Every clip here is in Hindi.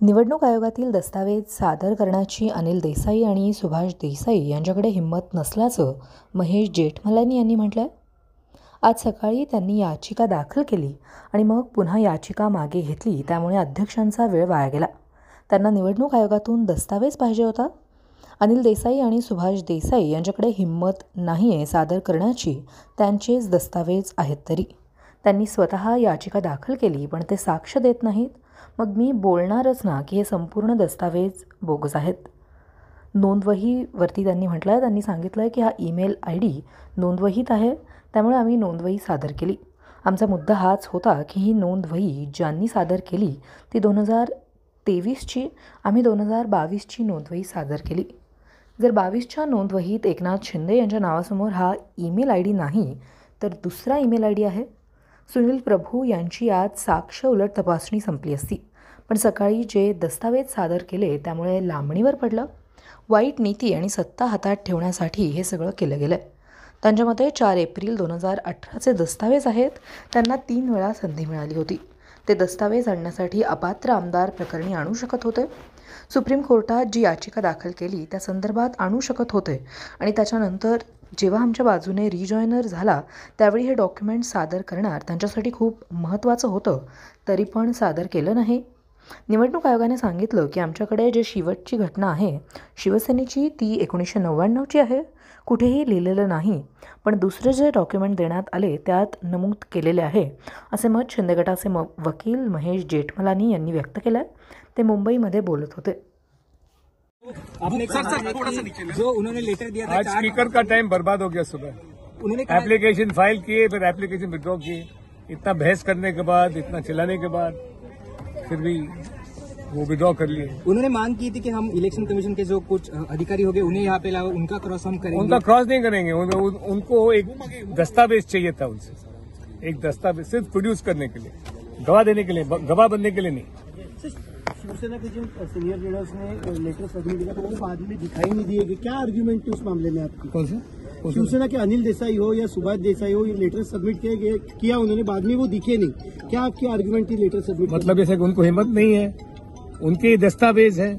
निवडणूक आयोगातील दस्तावेज सादर करण्याची अनिल देसाई आणि सुभाष देसाई यांच्याकडे हिंमत नसल्याचं महेश जेठमलानी यांनी म्हटलं आहे आज सकाळी त्यांनी याचिका दाखल केली आणि मग पुन्हा याचिका मागे घेतली त्यामुळे अध्यक्षांचा वेळ वाया गेला. त्यांना निवडणूक आयोगातून दस्तावेज पाहिजे होता. अनिल देसाई आणि सुभाष देसाई यांच्याकडे हिंमत नाही आहे सादर करण्याची त्यांचेच दस्तावेज आहेत तरी. त्यांनी स्वतः याचिका दाखल केली पण ते साक्ष देत नाहीत. मग मी बोलणारच ना की हे संपूर्ण दस्तावेज बोगस आहेत. नोंदवहीवरती त्यांनी म्हटलं आहे त्यांनी सांगितलं आहे की हा ईमेल आय डी नोंदवहीत आहे त्यामुळे आम्ही नोंदवही सादर केली. आमचा मुद्दा हाच होता की ही नोंदवही ज्यांनी सादर केली ती दोन हजार तेवीसची आम्ही दोन हजार बावीसची नोंदवही सादर केली. जर बावीसच्या नोंदवहीत एकनाथ शिंदे यांच्या नावासमोर हा ईमेल आय डी नाही तर दुसरा ईमेल आय डी आहे. सुनील प्रभू यांची आज साक्ष उलट तपासणी संपली असती. पण सकाळी जे दस्तावेज सादर केले त्यामुळे लांबणीवर पडलं. वाईट नीती आणि सत्ता हातात ठेवण्यासाठी हे सगळं केलं गेलं आहे त्यांच्या मते चार एप्रिल दोन हजार अठराचे दस्तावेज आहेत. त्यांना तीन वेळा संधी मिळाली होती. ते दस्तावेज आणण्यासाठी अपात्र आमदार प्रकरणी आणू शकत होते. सुप्रीम कोर्टात जी याचिका दाखल केली त्या संदर्भात आणू शकत होते आणि त्याच्यानंतर जेव्हा आमच्या बाजूने रिजॉयनर झाला त्यावेळी हे डॉक्युमेंट सादर करणार त्यांच्यासाठी खूप महत्त्वाचं होतं. तरी पण सादर केलं नाही. निवडणूक आयोगाने सांगितलं की आमच्याकडे जे शेवटची घटना आहे शिवसेनेची ती एकोणीसशे नव्याण्णवची आहे. कुठेही लिहिलेलं नाही. पण दुसरे जे डॉक्युमेंट देण्यात आले त्यात नमूद केलेले आहे असे मत शिंदे गटाचे म वकील महेश जेठमलानी यांनी व्यक्त केलं आहे ते मुंबईमध्ये बोलत होते. आपने कहा है कि जो उन्होंने लेटर दिया था आज स्पीकर का टाइम बर्बाद हो गया सुबह। उन्होंने एप्लीकेशन फ़ाइल किए फिर एप्लीकेशन विड्रॉ किए। इतना बहस करने के बाद इतना चिल्लाने के बाद फिर भी वो विड्रॉ कर लिए। उन्होंने मांग की थी कि हम इलेक्शन कमीशन के जो कुछ अधिकारी हो गए उन्हें यहाँ पे लाओ उनका क्रॉस हम करेंगे। उनका क्रॉस नहीं करेंगे उन, उन, उनको एक दस्तावेज़ चाहिए था उनसे। एक दस्तावेज़ सिर्फ़ प्रोड्यूस करने के लिए गवाह देने के लिए गवाह बनने के लिए नहीं। शिवसेना के जिन सीनियर लीडर्स ने लेटर सबमिट किया तो वो बाद में दिखाई नहीं दिए कि क्या आर्ग्यूमेंट थी उस मामले में आपकी? कौन सा? शिवसेना के अनिल देसाई हो या सुभाष देसाई हो ये लेटर सबमिट किए गए किया उन्होंने बाद में वो दिखे नहीं। क्या आपकी आर्ग्यूमेंट थी लेटर सबमिट मतलब जैसे उनको हिम्मत नहीं है उनके दस्तावेज़ है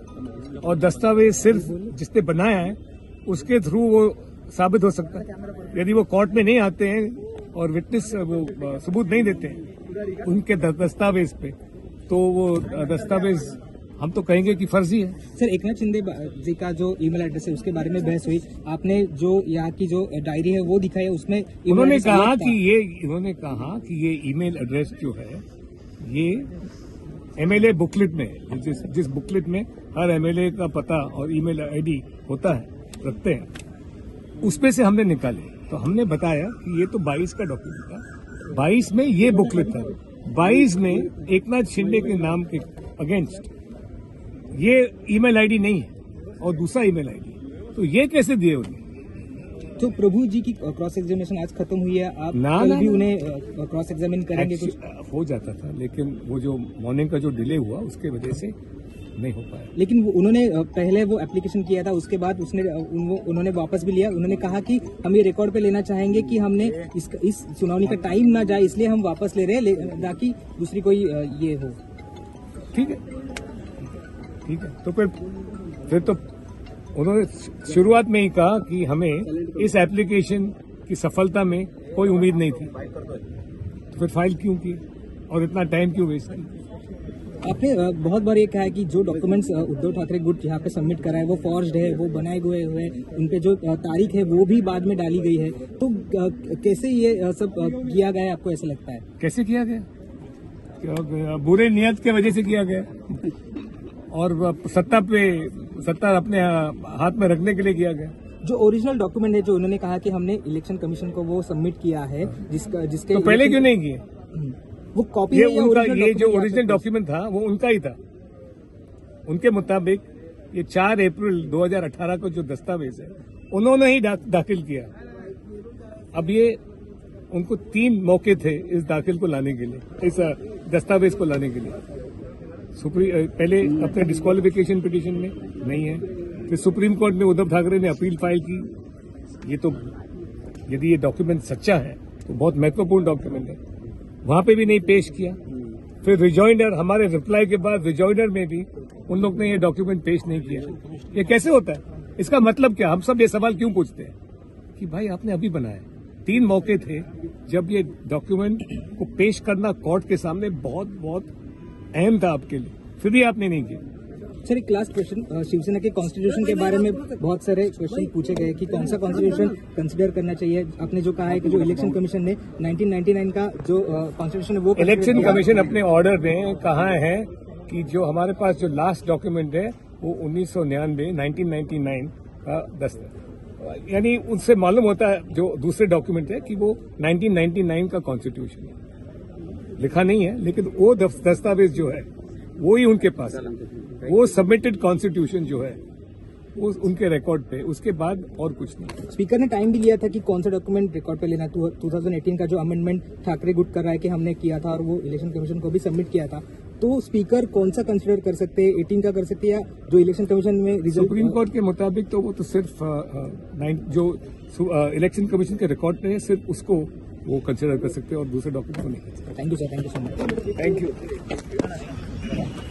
और दस्तावेज़ सिर्फ़ जिसने बनाया है उसके थ्रू वो साबित हो सकता है। यदि वो कोर्ट में नहीं आते हैं और विटनेस वो सबूत नहीं देते हैं उनके दस्तावेज़ पे। तो वो दस्तावेज़ हम तो कहेंगे कि फर्जी है। सर एक नाथ शिंदे जी का जो ईमेल एड्रेस है उसके बारे में बहस हुई। आपने जो यहाँ की जो डायरी है वो दिखाई है उसमें उन्होंने कहा कि ये इन्होंने कहा कि ये ईमेल एड्रेस जो है ये एमएलए बुकलेट में जिस जिस बुकलेट में हर एमएलए का पता और ईमेल आईडी होता है रखते हैं। उसमें से हमने निकाले। तो हमने बताया कि ये तो 22 का डॉक्यूमेंट था। 22 में ये बुकलेट था। 22 में एकनाथ शिंदे के नाम के अगेंस्ट ये ईमेल आईडी नहीं है और दूसरा ईमेल आईडी तो ये कैसे दिए उन्हें? तो प्रभु जी की क्रॉस एग्जामिनेशन आज खत्म हुई है आप ना, कल ना, भी ना। उन्हें क्रॉस एग्जामिन करेंगे कुछ? हो जाता था लेकिन वो जो मॉर्निंग का जो डिले हुआ उसके वजह से नहीं हो पाया। लेकिन वो- उन्होंने पहले वो एप्लीकेशन किया था उसके बाद उसने उन, वो- उन्होंने वापस भी लिया। उन्होंने कहा कि हम ये रिकॉर्ड पे लेना चाहेंगे कि हमने इस, इस सुनावनी का टाइम ना जाए इसलिए हम वापस ले रहे हैं ताकि दूसरी कोई ये हो। ठीक है। ठीक है। तो फिर फिर तो उन्होंने शुरुआत में ही कहा कि हमें इस एप्लीकेशन की सफलता में कोई उम्मीद नहीं थी। तो फिर फ़ाइल क्यों की और इतना टाइम क्यों वेस्ट की आपने बहुत बार ये कहा है कि जो डॉक्यूमेंट्स उद्धव ठाकरे गुट यहाँ पे सबमिट करा है वो फॉर्ज्ड है वो बनाए हुए हुए उन पे जो तारीख है वो भी बाद में डाली गई है। तो कैसे ये सब किया गया है आपको ऐसा लगता है? कैसे किया गया? बुरे नियत के वजह से किया गया? और सत्ता पे सत्ता अपने हाथ में रखने के लिए किया गया। जो ओरिजिनल डॉक्यूमेंट है जो उन्होंने कहा कि हमने इलेक्शन कमीशन को वो सबमिट किया है जिसका जिसके तो पहले क्यों नहीं किए? हम्म। वो कॉपी ये उनका ये जो ओरिजिनल डॉक्यूमेंट था वो उनका ही था। उनके मुताबिक ये 4 अप्रैल 2018 को जो दस्तावेज़ है उन्होंने ही डा, दाखिल किया। अब ये उनको तीन मौके थे इस दाखिल को लाने के लिए इस दस्तावेज़ को लाने के लिए। सुप्रीम पहले अपने डिस्कालिफिकेशन पिटीशन में नहीं है। फिर सुप्रीम कोर्ट में उद्धव ठाकरे ने अपील फ़ाइल की। ये तो यदि ये डॉक्यूमेंट सच्चा है तो बहुत महत्वपूर्ण डॉक्यूमेंट है। वहाँ पे भी नहीं पेश किया। फिर रिजॉइंडर हमारे रिप्लाई के बाद रिजॉइंडर में भी उन लोग ने ये डॉक्यूमेंट पेश नहीं किया। ये कैसे होता है? इसका मतलब क्या? हम सब ये सवाल क्यों पूछते हैं? कि भाई आपने अभी बनाया तीन मौके थे जब ये डॉक्यूमेंट को पेश करना कोर्ट के सामने बहुत बहुत अहम था आपके लिए। फिर भी आपने नहीं किया। सर एक लास्ट क्वेश्चन शिवसेना के कॉन्स्टिट्यूशन के बारे में बहुत सारे क्वेश्चन पूछे गए कि कौन सा कॉन्स्टिट्यूशन कंसिडर करना चाहिए? आपने जो कहा है कि जो इलेक्शन कमीशन ने 1999 का जो कॉन्स्टिट्यूशन है वो इलेक्शन कमीशन अपने ऑर्डर में कहा है कि जो हमारे पास जो लास्ट डॉक्यूमेंट है वो उन्नीस सौ निन्यानवे का दस्त यानी उनसे मालूम होता है जो दूसरे डॉक्यूमेंट है कि वो 1999 का कॉन्स्टिट्यूशन है। लिखा नहीं है लेकिन वो दस्तावेज़ जो है वो ही उनके पास है। वो सबमिटेड कॉन्स्टिट्यूशन जो है वो उनके रिकॉर्ड पे उसके बाद और कुछ नहीं। स्पीकर ने टाइम भी लिया था कि कौन सा डॉक्यूमेंट रिकॉर्ड पे लेना टू थाउज़ेंड एटीन का जो अमेंडमेंट ठाकरे गुट कर रहा है कि हमने किया था और वो इलेक्शन कमीशन को भी सबमिट किया था। तो स्पीकर कौन सा कंसिडर कर सकते हैं? एटीन का कर सकते हैं या जो इलेक्शन कमीशन में रिज़ल्ट सुप्रीम कोर्ट के मुताबिक तो वो तो सिर्फ़ अ, नाइन- जो इलेक्शन कमीशन के रिकॉर्ड में है सिर्फ़ उसको वो कंसिडर कर सकते हैं और दूसरे डॉक्यूमेंट को नहीं thank you sir thank you so much thank you